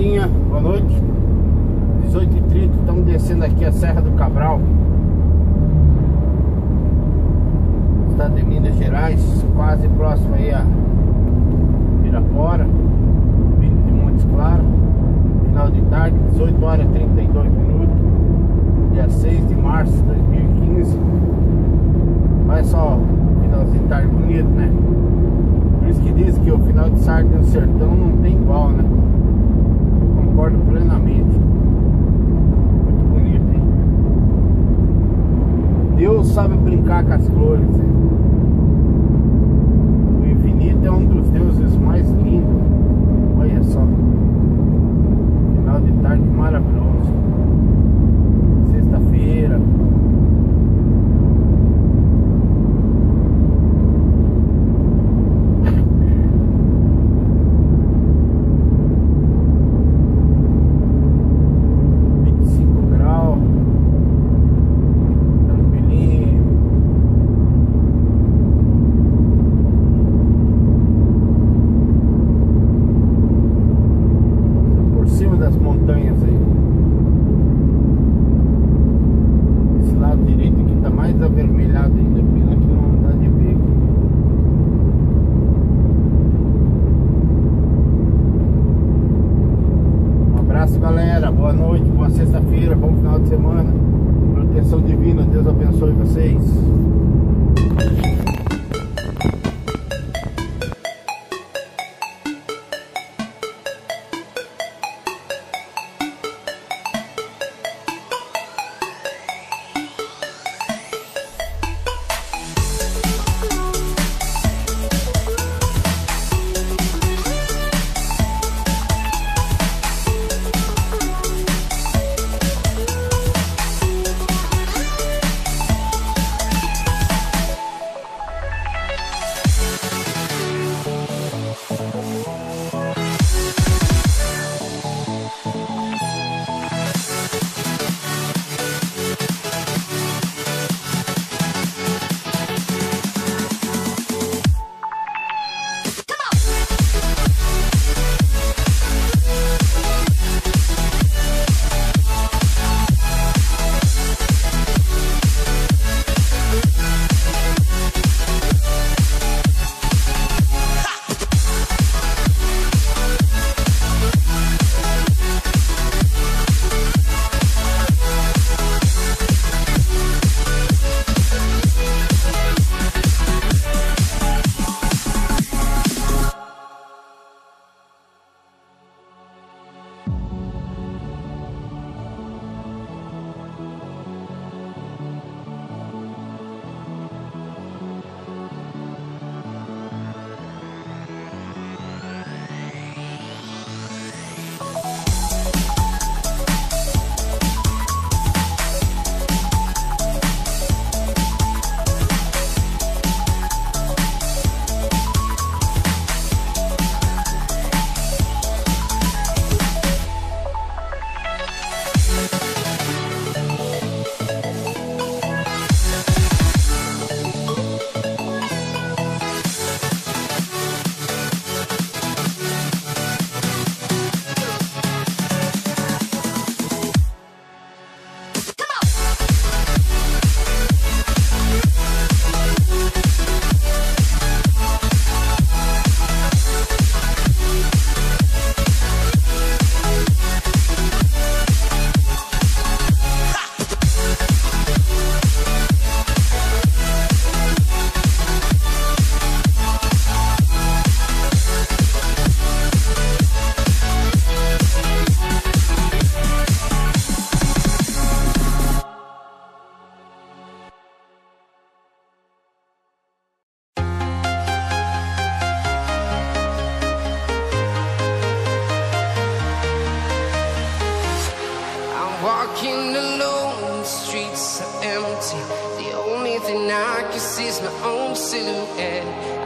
galerinha, boa noite. 18h30, estamos descendo aqui a Serra do Cabral. Estado de Minas Gerais Quase próximo aí a Pirapora Vindo de Montes Claros. Final de tarde, 18 horas e 32 minutos. Dia 6 de março de 2015 Olha só, finalzinho de tarde bonito, né? Por isso que diz que o final de tarde no sertão sabe brincar com as flores.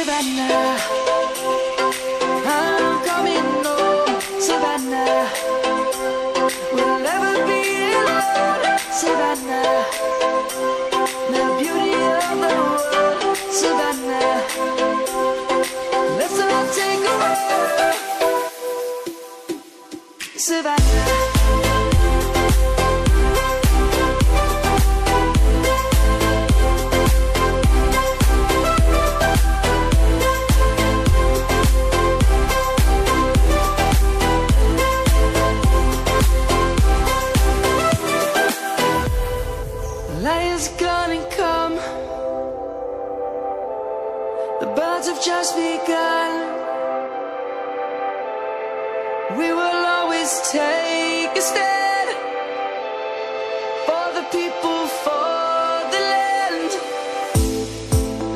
Savannah, I'm coming home. We'll never be alone. The beauty of the world. Let's all take a walk. Savannah.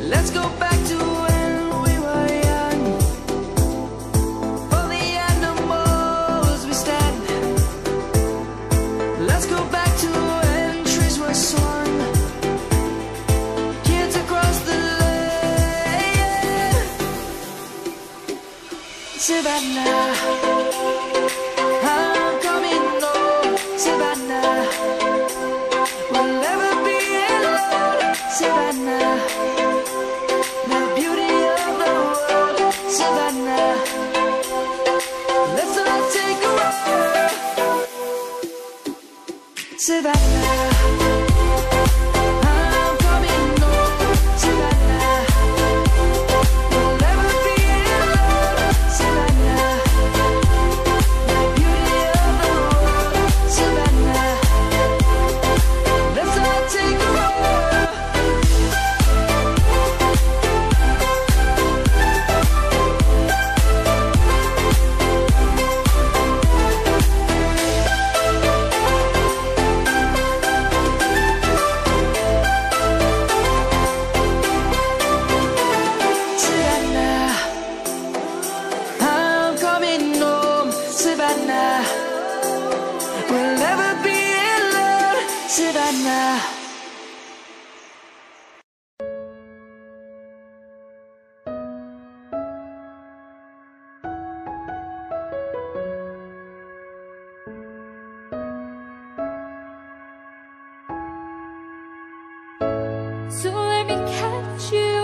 Let's go back Savannah. To